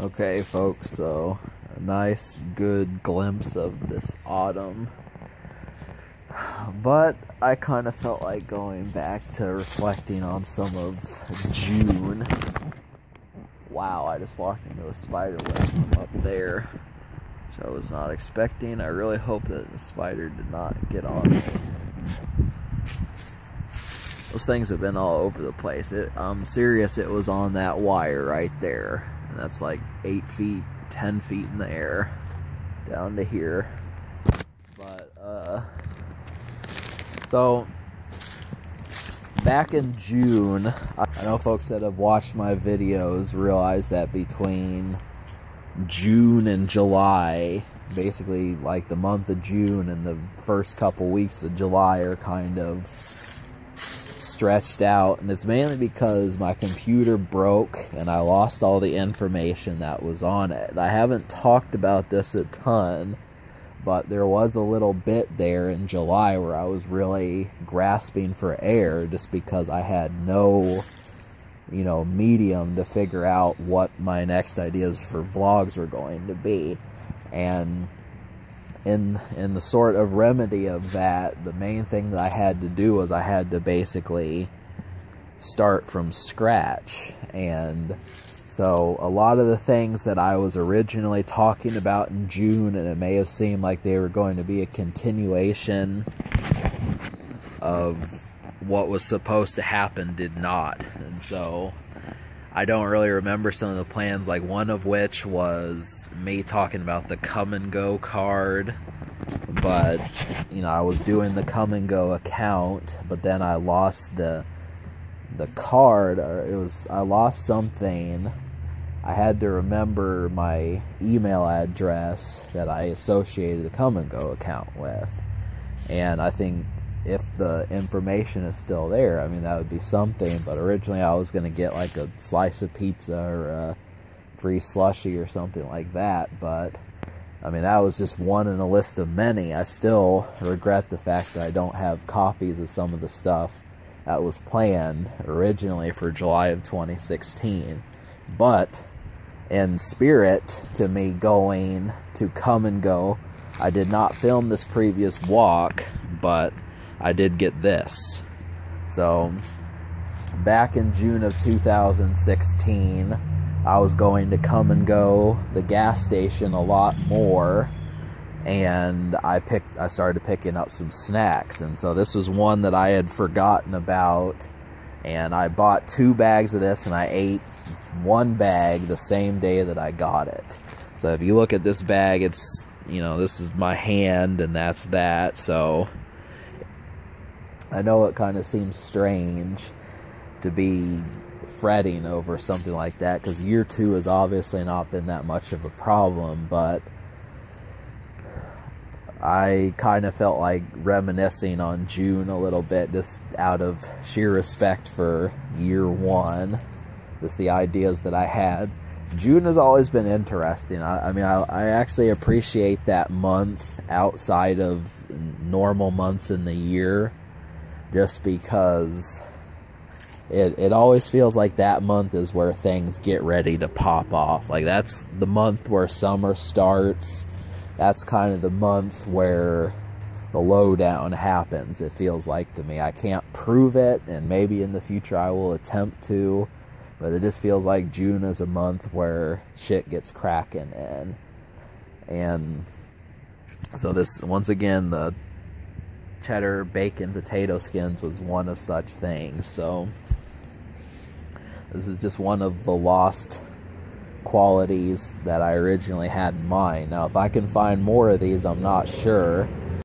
Okay, folks, so a nice, good glimpse of this autumn. But I kind of felt like going back to reflecting on some of June. Wow, I just walked into a spider web up there, which I was not expecting. I really hope that the spider did not get on me. Those things have been all over the place. It, I'm serious, it was on that wire right there. And that's like 8 feet, 10 feet in the air, down to here. But, uh, so, back in June, I know folks that have watched my videos realize that between June and July, basically like the month of June and the first couple weeks of July are kind of stretched out and it's mainly because my computer broke and I lost all the information that was on it. I haven't talked about this a ton, but there was a little bit there in July where I was really grasping for air just because I had no you know medium to figure out what my next ideas for vlogs were going to be and in in the sort of remedy of that, the main thing that I had to do was I had to basically start from scratch. And so a lot of the things that I was originally talking about in June, and it may have seemed like they were going to be a continuation of what was supposed to happen, did not. And so I don't really remember some of the plans, like one of which was me talking about the Kum & Go card. But, you know, I was doing the Kum & Go account, but then I lost the the card or it was I lost something. I had to remember my email address that I associated the Kum & Go account with. And I think if the information is still there, I mean, that would be something. But originally, I was going to get like a slice of pizza or a free slushy or something like that. But I mean, that was just one in a list of many. I still regret the fact that I don't have copies of some of the stuff that was planned originally for July of 2016. But in spirit to me going to Kum & Go, I did not film this previous walk, but I did get this. So, back in June of 2016, I was going to Kum & Go the gas station a lot more and I picked I started picking up some snacks and so this was one that I had forgotten about and I bought two bags of this and I ate one bag the same day that I got it. So if you look at this bag it's you know this is my hand and that's that so I know it kind of seems strange to be fretting over something like that because year two has obviously not been that much of a problem, but I kind of felt like reminiscing on June a little bit just out of sheer respect for year one, just the ideas that I had. June has always been interesting. I, I mean, I, I actually appreciate that month outside of normal months in the year just because it, it always feels like that month is where things get ready to pop off. Like that's the month where summer starts. That's kind of the month where the lowdown happens, it feels like to me. I can't prove it, and maybe in the future I will attempt to, but it just feels like June is a month where shit gets cracking in. And so this once again the cheddar bacon potato skins was one of such things. So this is just one of the lost qualities that I originally had in mind. Now, if I can find more of these, I'm not sure.